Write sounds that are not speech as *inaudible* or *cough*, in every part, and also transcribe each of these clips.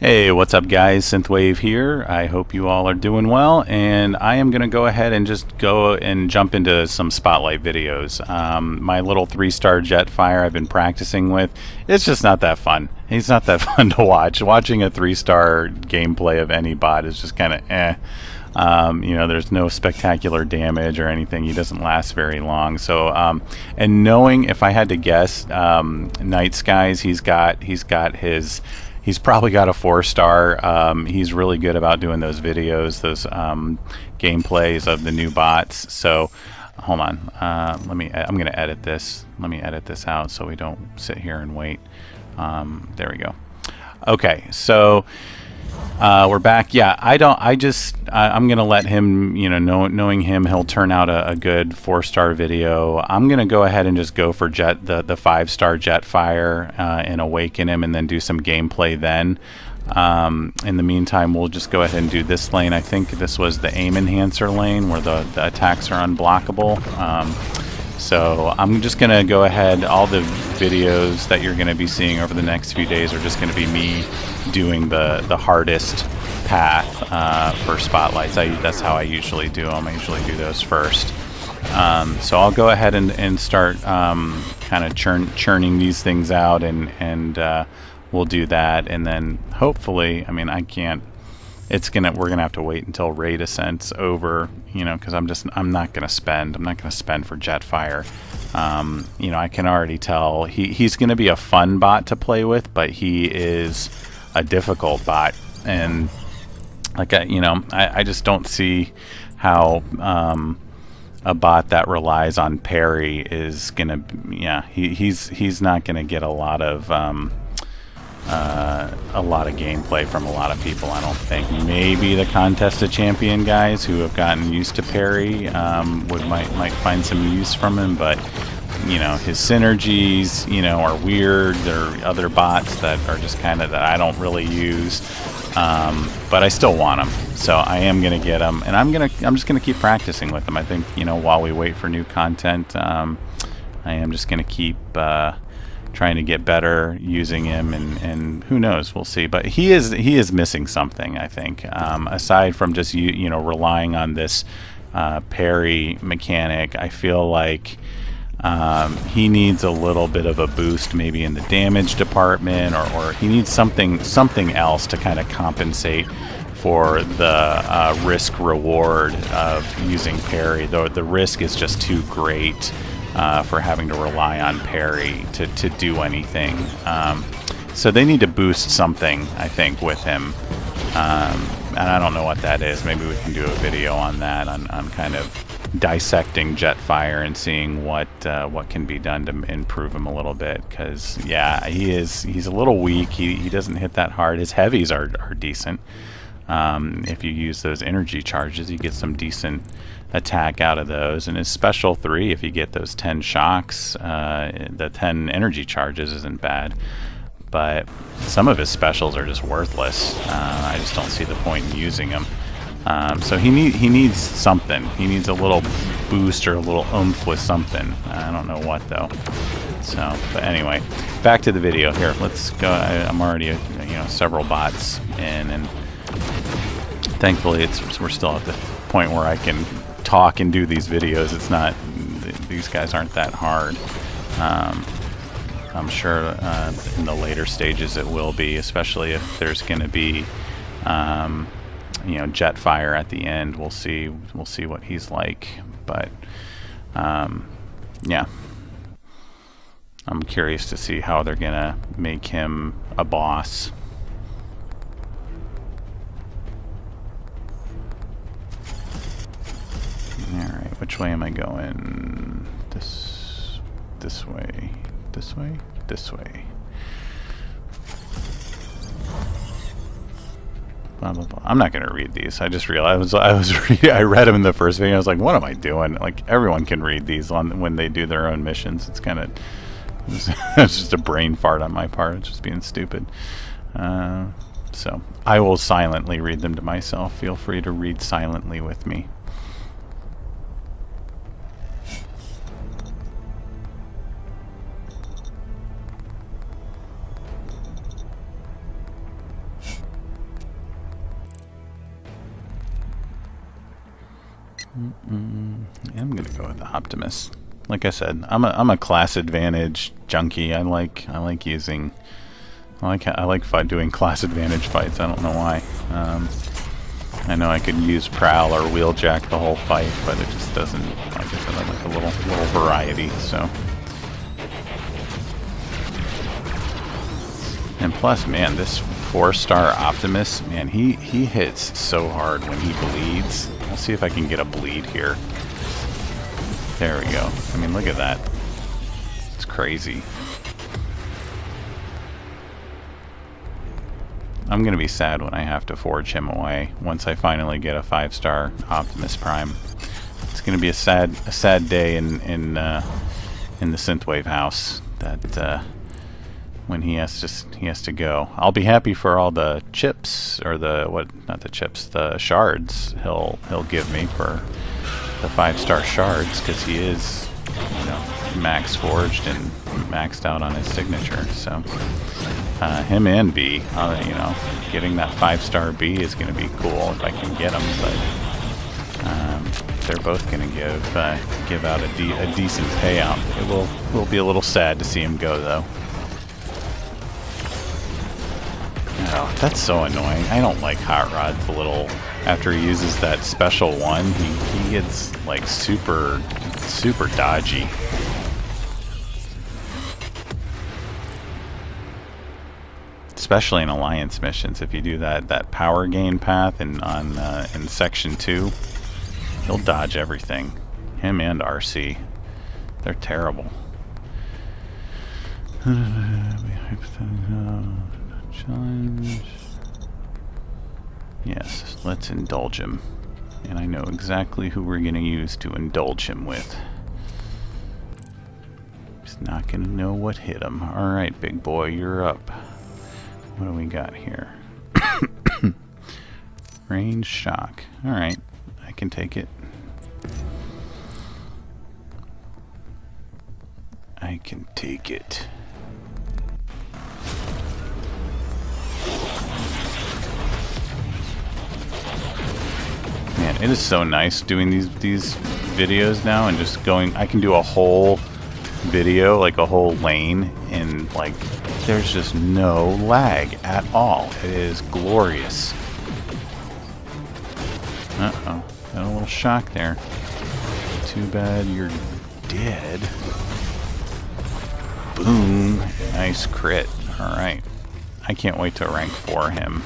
Hey, what's up guys? Synthwave here. I hope you all are doing well and I am going to go ahead and just go and jump into some spotlight videos. Um, my little three-star Jetfire I've been practicing with, it's just not that fun. He's not that *laughs* fun to watch. Watching a three-star gameplay of any bot is just kind of eh. Um, you know, there's no spectacular damage or anything. He doesn't last very long. So, um, and knowing if I had to guess, um, Night Skies, he's got he's got his he's probably got a four star. Um, he's really good about doing those videos, those um, gameplays of the new bots. So hold on, uh, let me. I'm going to edit this. Let me edit this out so we don't sit here and wait. Um, there we go. Okay, so. Uh, we're back. Yeah, I don't. I just. I, am gonna let him. You know, know, knowing him, he'll turn out a, a good four star video. I'm gonna go ahead and just go for Jet the the five star Jetfire uh, and awaken him, and then do some gameplay then. Um, in the meantime, we'll just go ahead and do this lane. I think this was the aim enhancer lane where the, the attacks are unblockable. Um, so I'm just going to go ahead, all the videos that you're going to be seeing over the next few days are just going to be me doing the, the hardest path uh, for spotlights. I, that's how I usually do them. I usually do those first. Um, so I'll go ahead and, and start um, kind of churn, churning these things out and, and uh, we'll do that. And then hopefully, I mean, I can't it's gonna we're gonna have to wait until raid ascent's over you know because i'm just i'm not gonna spend i'm not gonna spend for jetfire. Um, you know i can already tell he, he's gonna be a fun bot to play with but he is a difficult bot. And like I, you know I, I just don't see how um, a bot that relies on parry is gonna yeah he, he's he's not gonna get a lot of um, uh, a lot of gameplay from a lot of people. I don't think maybe the contest of champion guys who have gotten used to parry um, would might might find some use from him, but you know his synergies you know are weird. There are other bots that are just kind of that I don't really use, um, but I still want them. So I am gonna get them, and I'm gonna I'm just gonna keep practicing with them. I think you know while we wait for new content, um, I am just gonna keep. Uh, trying to get better using him and, and who knows? We'll see. But he is he is missing something I think. Um, aside from just you you know relying on this uh, parry mechanic I feel like um, he needs a little bit of a boost maybe in the damage department or, or he needs something something else to kind of compensate for the uh, risk reward of using parry though the risk is just too great uh, for having to rely on parry to, to do anything. Um, so they need to boost something, I think, with him. Um, and I don't know what that is. Maybe we can do a video on that, on, on kind of dissecting Jetfire and seeing what uh, what can be done to improve him a little bit. Because yeah, he is he's a little weak. He, he doesn't hit that hard. His heavies are are decent. Um, if you use those energy charges, you get some decent attack out of those. And his special three, if you get those 10 shocks, uh, the 10 energy charges isn't bad. But some of his specials are just worthless. Uh, I just don't see the point in using them. Um, so he need he needs something. He needs a little boost or a little oomph with something. I don't know what though. So, but anyway, back to the video here. Let's go. I, am already you know several bots in, and thankfully it's we're still at the point where I can talk and do these videos. It's not, these guys aren't that hard. Um, I'm sure uh, in the later stages it will be, especially if there's going to be, um, you know, Jetfire at the end. We'll see. We'll see what he's like. But um, yeah, I'm curious to see how they're gonna make him a boss. Which way am I going? This, this way, this way, this way. Blah, blah, blah. I'm not going to read these. I just realized I was I *laughs* read them in the first video. I was like, what am I doing? Like everyone can read these on when they do their own missions. It's kind of *laughs* it's just a brain fart on my part. It's just being stupid. Uh, so I will silently read them to myself. Feel free to read silently with me. Mm -mm. I'm gonna go with Optimus. Like I said, I'm a I'm a class advantage junkie. I like I like using I like I like fight, doing class advantage fights. I don't know why. Um, I know I could use Prowl or Wheeljack the whole fight, but it just doesn't. Like I said, I like a little little variety. So. And plus, man, this four-star Optimus, man, he, he hits so hard when he bleeds. I'll see if I can get a bleed here. There we go. I mean, look at that. It's crazy. I'm going to be sad when I have to forge him away once I finally get a five-star Optimus Prime. It's going to be a sad a sad day in in uh, in the Synthwave house that uh, when he has to he has to go. I'll be happy for all the chips or the what not the chips the shards he'll he'll give me for the five star shards because he is you know max forged and maxed out on his signature. So uh, him and B, uh, you know, getting that five star B is going to be cool if I can get him. But um, they're both going to give uh, give out a, de a decent payout. It will will be a little sad to see him go though. Oh, that's so annoying. I don't like Hot Rod's a little... After he uses that special one, he, he gets, like, super, super dodgy. Especially in Alliance missions, if you do that, that power gain path in, on, uh, in Section 2, he'll dodge everything. Him and Arcee. They're terrible. *sighs* Challenge. Yes, let's indulge him. And I know exactly who we're going to use to indulge him with. He's not going to know what hit him. Alright, big boy, you're up. What do we got here? *coughs* Range shock. Alright, I can take it. I can take it. Man, it is so nice doing these these videos now and just going. I can do a whole video, like a whole lane, and like there's just no lag at all. It is glorious. Uh oh, got a little shock there. Too bad you're dead. Boom, nice crit. All right, I can't wait to rank for him.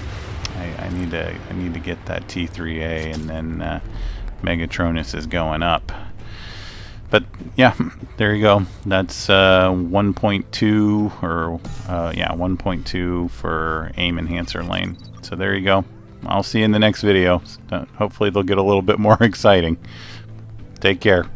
I, I, need to I need to get that T3A and then uh, Megatronus is going up. But yeah, there you go. That's uh, 1.2 or uh, yeah 1.2 for aim enhancer lane. So there you go. I'll see you in the next video. Hopefully they'll get a little bit more *laughs* exciting. Take care.